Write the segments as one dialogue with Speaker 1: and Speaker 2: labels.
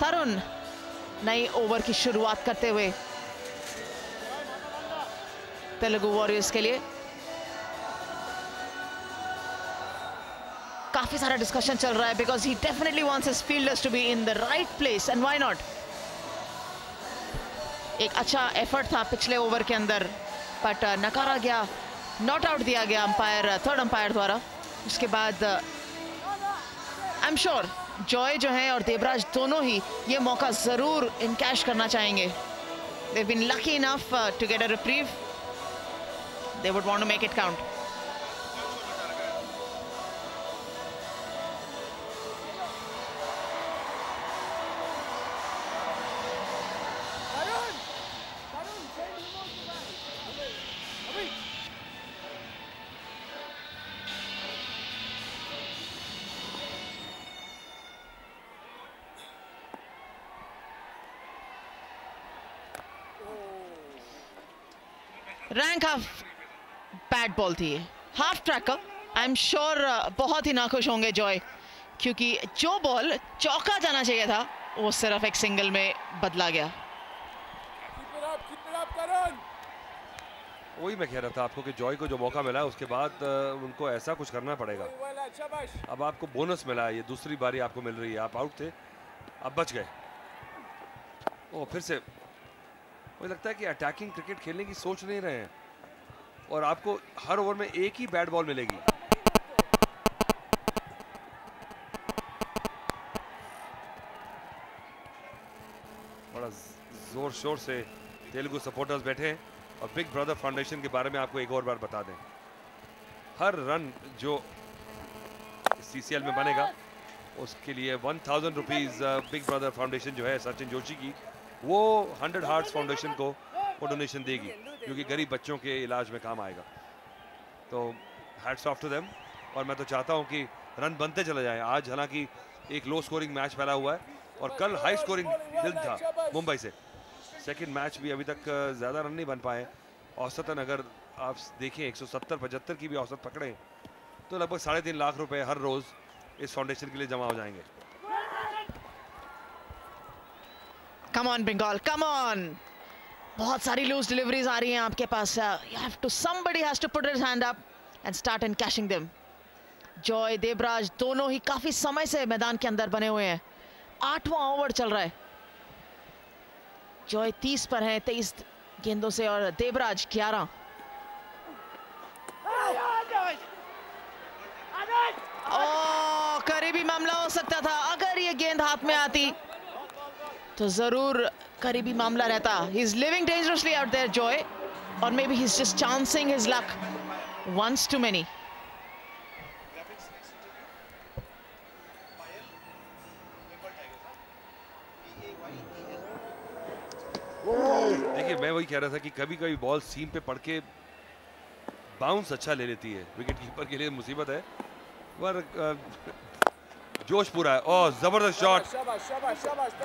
Speaker 1: तरुण नई ओवर की शुरुआत करते हुए तेलुगु वॉरियर्स के लिए काफ़ी सारा डिस्कशन चल रहा है because he definitely wants his fielders to be in the right place and why not एक अच्छा एफर्ट था पिछले ओवर के अंदर बट नकारा गया नॉट आउट दिया गया अंपायर थर्ड अंपायर द्वारा। उसके बाद आई एम श्योर जॉय जो है और देवराज दोनों ही ये मौका ज़रूर इनकैश करना चाहेंगे। They been lucky enough to get a reprieve they would want to make it count rank half bat ball थी half tracker I am sure बहुत ही नाखुश होंगे जॉय क्योंकि जो बॉल चौका जाना चाहिए था, वो सिर्फ़ एक सिंगल में बदला गया।
Speaker 2: वही मैं कह रहा था आपको कि जॉय को जो मौका मिला, उसके बाद उनको ऐसा कुछ करना पड़ेगा। अब आपको बोनस मिला है ये दूसरी बारी आपको मिल रही है। आप आउट थे अब बच गए। ओ, फिर से मुझे लगता है कि अटैकिंग क्रिकेट खेलने की सोच नहीं रहे हैं। और आपको हर ओवर में एक ही बैट बॉल मिलेगी। बड़ा ज़ोर शोर से तेलुगु सपोर्टर्स बैठे हैं। और बिग ब्रदर फाउंडेशन के बारे में आपको एक और बार बता दें। हर रन जो सीसीएल में बनेगा, उसके लिए one thousand rupees big brother foundation जो है, सचिन जोशी की वो हंड्रेड हार्ट्स फाउंडेशन को वो डोनेशन देगी, क्योंकि गरीब बच्चों के इलाज में काम आएगा। तो हैट्स ऑफ़ टू देम और मैं तो चाहता हूँ कि रन बनते चले जाएँ। आज हालाँकि एक लो स्कोरिंग मैच फैला हुआ है और कल हाई स्कोरिंग दिन था मुंबई से। सेकंड मैच भी अभी तक ज़्यादा रन नहीं बन पाए। औसतन अगर आप देखें 170 पचहत्तर की भी औसत पकड़ें तो लगभग साढ़े तीन लाख रुपए हर रोज़ इस फाउंडेशन के लिए जमा हो जाएँगे।
Speaker 1: Come on Bengal come on बहुत सारी लूज डिलीवरीज आ रही हैं आपके पास you have to somebody has to put his hand up and start in cashing them Joy Devraj दोनों ही काफ़ी समय से मैदान के अंदर बने हुए हैं। आठवां ओवर चल रहा है। जॉय तीस पर है, तेईस गेंदों से और देवराज ग्यारह। करीबी मामला हो सकता था, अगर ये गेंद हाथ में आती। तो ज़रूर करीबी मामला रहता। He is living dangerously out there Joy और maybe he is just chancing his luck once too many
Speaker 2: देखिए, मैं वही कह रहा था कि कभी कभी बॉल सीम पे पड़ के बाउंस अच्छा ले लेती है। विकेट कीपर के लिए मुसीबत है। पर जोश पूरा है। और ज़बरदस्त शॉट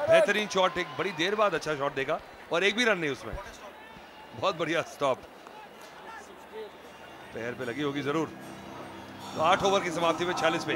Speaker 2: बेहतरीन शॉट एक बड़ी देर बाद अच्छा शॉट देगा और एक भी रन नहीं उसमें। बहुत बढ़िया स्टॉप पैर पे लगी होगी ज़रूर। तो आठ ओवर की समाप्ति में छियालीस पे।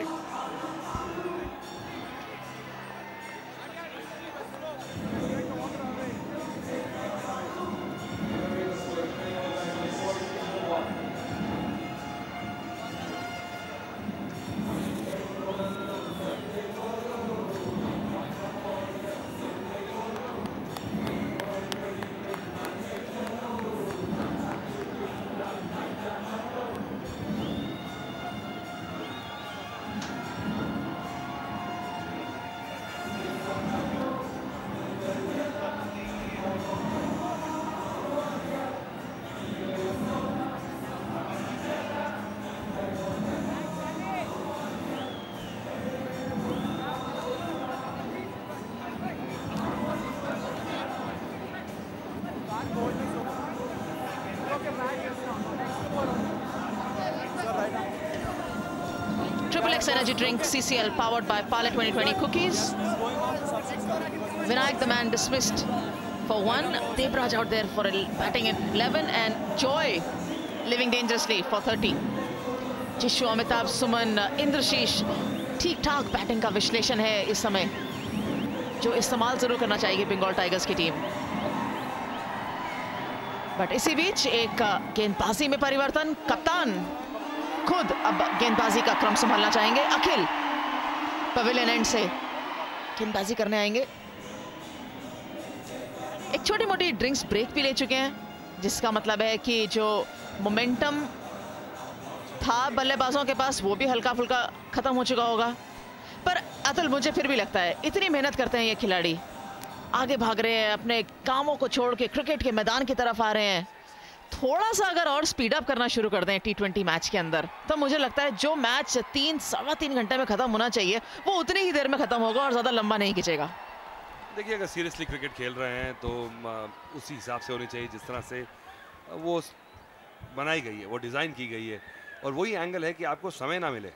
Speaker 1: Energy Drink CCL powered by Parle 2020 Cookies. Vinayak the man dismissed for one. Debraj out there for batting at 11 and Joy living dangerously for 30. Jishu Amitabh Suman Indrashish ठीक ठाक बैटिंग का विश्लेषण है इस समय जो इस्तेमाल ज़रूर करना चाहिए बंगाल टाइगर्स की टीम बट इसी बीच एक गेंदबाजी में परिवर्तन कप्तान खुद अब गेंदबाजी का क्रम संभालना चाहेंगे। अखिल पवेलियन एंड से गेंदबाजी करने आएँगे। एक छोटी मोटी ड्रिंक्स ब्रेक भी ले चुके हैं, जिसका मतलब है कि जो मोमेंटम था बल्लेबाजों के पास, वो भी हल्का फुल्का खत्म हो चुका होगा। पर अतुल, मुझे फिर भी लगता है, इतनी मेहनत करते हैं ये खिलाड़ी। आगे भाग रहे हैं, अपने कामों को छोड़ के क्रिकेट के मैदान की तरफ़ आ रहे हैं। थोड़ा सा अगर और स्पीड अप करना शुरू कर दें टी ट्वेंटी मैच के अंदर तो मुझे लगता है जो मैच तीन सवा तीन घंटे में खत्म होना चाहिए, वो उतनी ही देर में खत्म होगा और ज़्यादा लंबा नहीं खींचेगा।
Speaker 2: देखिए, अगर सीरियसली क्रिकेट खेल रहे हैं तो उसी हिसाब से होनी चाहिए जिस तरह से, वो बनाई गई है, वो डिज़ाइन की गई है। और वही एंगल है कि आपको समय ना मिले।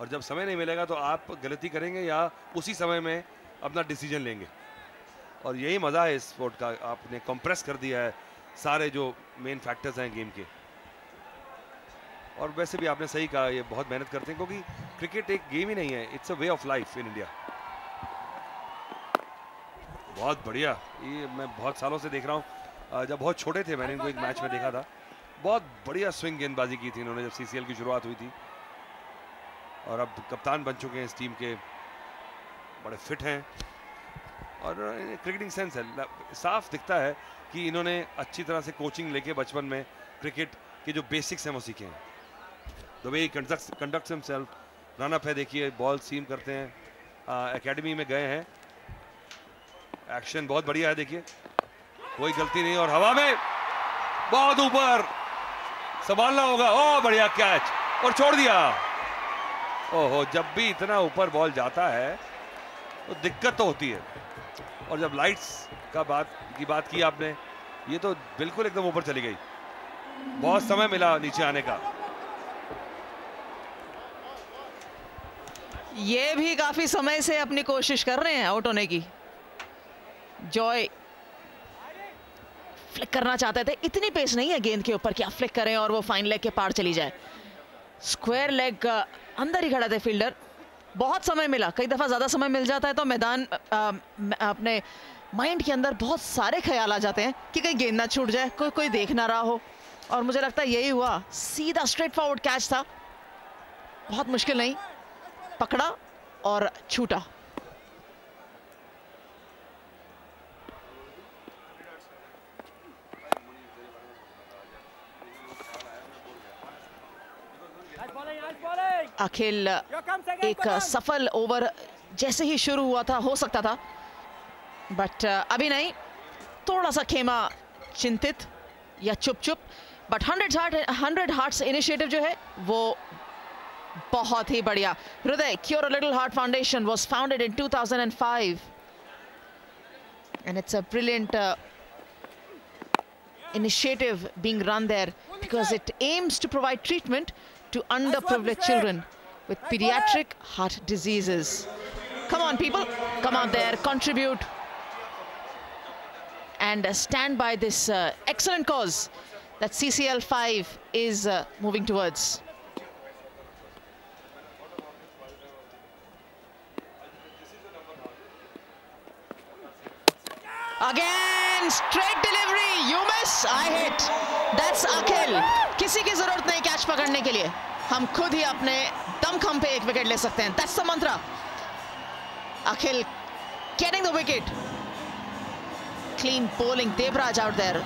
Speaker 2: और जब समय नहीं मिलेगा तो आप गलती करेंगे या उसी समय में अपना डिसीज़न लेंगे। और यही मज़ा है इस स्पोर्ट का, आपने कंप्रेस कर दिया है। सारे जो मेन फैक्टर्स हैं गेम के। और वैसे भी आपने सही कहा, ये बहुत मेहनत करते हैं, क्योंकि क्रिकेट एक गेम ही नहीं है it's a way of life in India बहुत बढ़िया। ये मैं बहुत सालों से देख रहा हूँ। जब बहुत छोटे थे मैंने इनको एक मैच में देखा था। बहुत बढ़िया स्विंग गेंदबाजी की थी इन्होंने, जब सीसीएल की शुरुआत हुई थी। और अब कप्तान बन चुके हैं इस टीम के। बड़े फिट हैं। और क्रिकेटिंग सेंस है। साफ़ दिखता है कि इन्होंने अच्छी तरह से कोचिंग लेके बचपन में क्रिकेट के जो बेसिक्स हैं वो सीखे हैं। The way conduct himself run up है देखिए बॉल सीम करते हैं एकेडमी में गए हैं। एक्शन बहुत बढ़िया है, देखिए। कोई गलती नहीं, और हवा में बहुत ऊपर। संभालना होगा। ओ, बढ़िया कैच और छोड़ दिया। ओहो, जब भी इतना ऊपर बॉल जाता है तो दिक्कत तो होती है। और जब लाइट्स का बात, की बात की आपने, ये तो बिल्कुल एकदम ऊपर चली गई। बहुत समय मिला नीचे आने का।
Speaker 1: ये भी काफ़ी समय से अपनी कोशिश कर रहे हैं आउट होने की। जॉय फ्लिक करना चाहते थे। इतनी पेस नहीं है गेंद के ऊपर कि आप फ्लिक करें और वो फाइन लेग के पार चली जाए। स्क्वायर लेग अंदर ही खड़ा थे फील्डर बहुत समय मिला। कई दफ़ा ज़्यादा समय मिल जाता है तो मैदान अपने माइंड के अंदर बहुत सारे ख्याल आ जाते हैं कि कहीं गेंद ना छूट जाए, कोई कोई देख ना रहा हो। और मुझे लगता है यही हुआ। सीधा स्ट्रेट फॉरवर्ड कैच था। बहुत मुश्किल नहीं। पकड़ा और छूटा। अखिल एक सफल ओवर जैसे ही शुरू हुआ था हो सकता था। बट अभी नहीं। थोड़ा सा खेमा चिंतित या चुप चुप but hundred heart hundred hearts initiative जो है वो बहुत ही बढ़िया। हृदय cure little heart foundation was founded in 2005 and it's a brilliant uh, initiative being run there because it aims to provide treatment to underprivileged children with pediatric heart diseases. Come on, people. Come out there, contribute, and uh, stand by this uh, excellent cause that CCL 5 is uh, moving towards. Again, straight delivery. You miss, I hit. That's Akhil. किसी की जरूरत नहीं catch पकड़ने के लिए हम खुद ही अपने दमखम पे एक विकेट ले सकते हैं। दस मंत्र Akhil कैटिंग the wicket clean bowling Devraj out there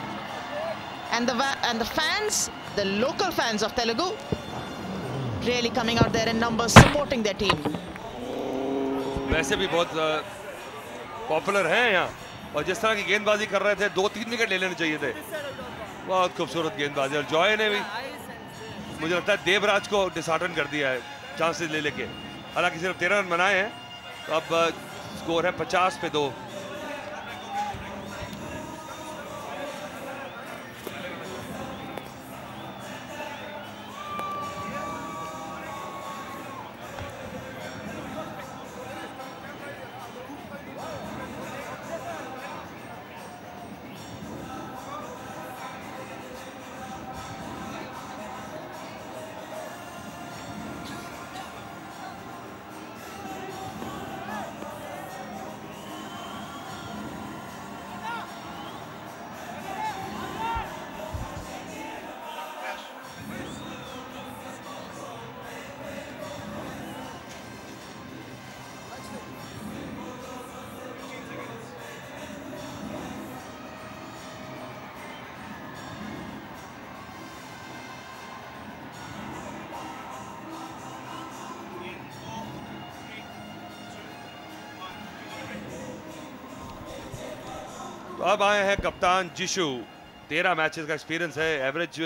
Speaker 1: and and the fans the local fans of Telugu really coming out there in number supporting the team
Speaker 2: वैसे भी बहुत पॉपुलर है यहाँ। और जिस तरह की गेंदबाजी कर रहे थे दो तीन विकेट ले लेने चाहिए थे। बहुत खूबसूरत गेंदबाजी और जॉय ने भी। मुझे लगता है देवराज को डिसहार्टन कर दिया है चांसेस ले लेके। हालाँकि सिर्फ़ तेरह रन बनाए हैं तो अब स्कोर है पचास पे दो। अब आए हैं कप्तान जिशु। तेरह मैचेस का एक्सपीरियंस है एवरेज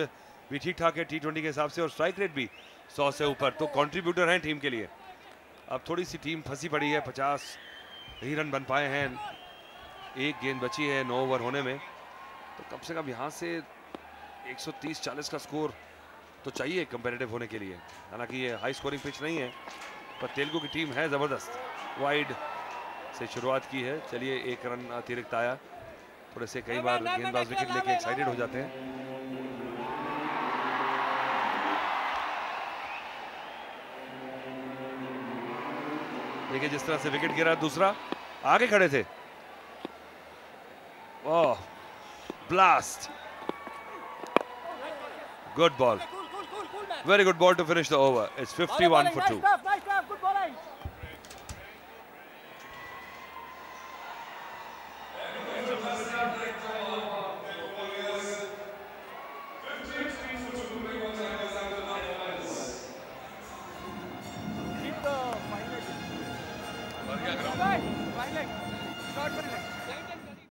Speaker 2: भी ठीक ठाक है टी ट्वेंटी के हिसाब से और स्ट्राइक रेट भी सौ से ऊपर। तो कंट्रीब्यूटर हैं टीम के लिए। अब थोड़ी सी टीम फंसी पड़ी है, पचास ही रन बन पाए हैं। एक गेंद बची है नौ ओवर होने में। तो कम से कम यहाँ से 130-40 का स्कोर तो चाहिए कंपेरेटिव होने के लिए। हालाँकि ये हाई स्कोरिंग पिच नहीं है, पर तेलुगु की टीम है ज़बरदस्त। वाइड से शुरुआत की है। चलिए एक रन अतिरिक्त आया। थोड़े से कई बार गेंदबाज विकेट लेके एक्साइटेड हो जाते हैं देखिए जिस तरह से विकेट गिरा दूसरा आगे खड़े थे ओह blast good ball very good ball to finish the over it's 51 for 2